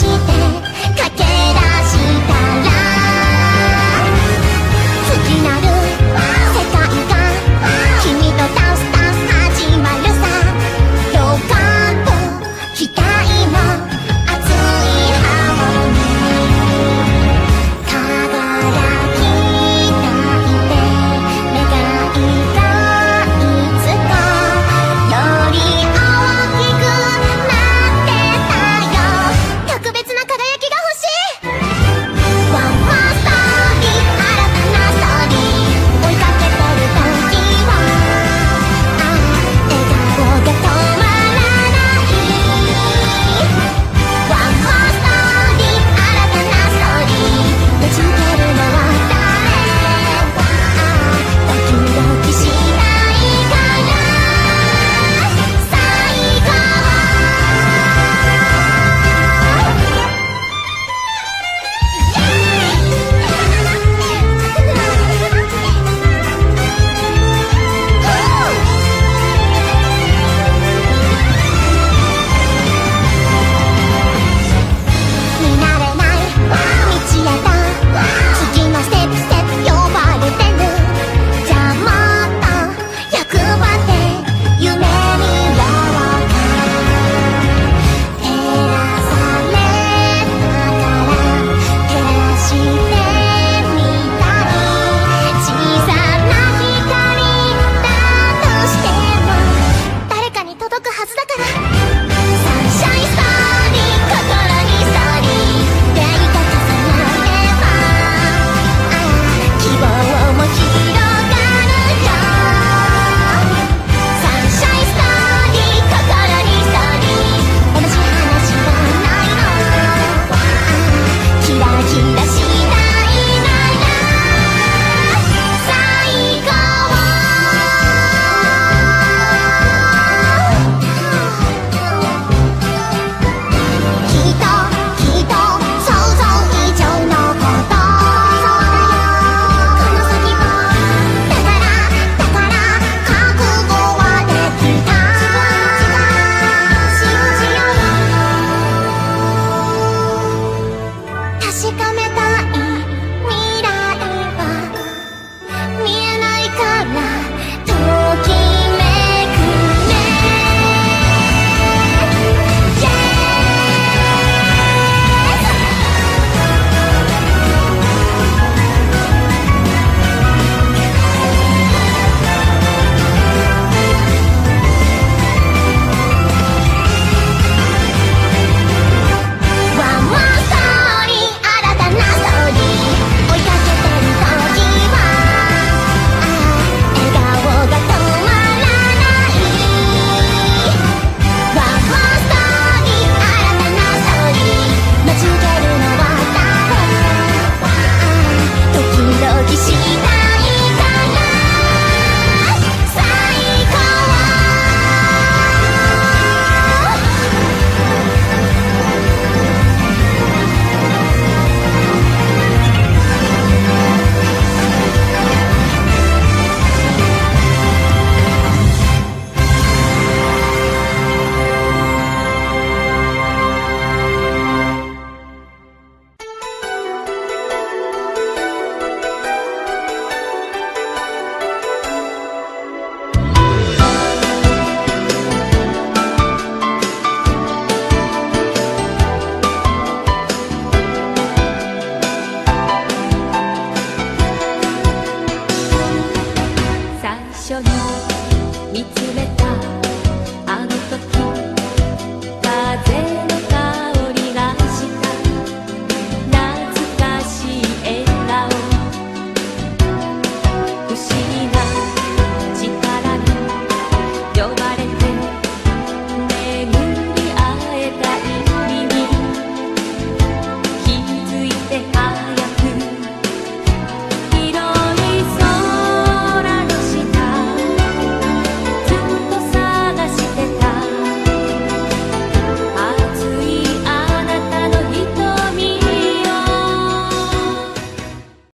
to しい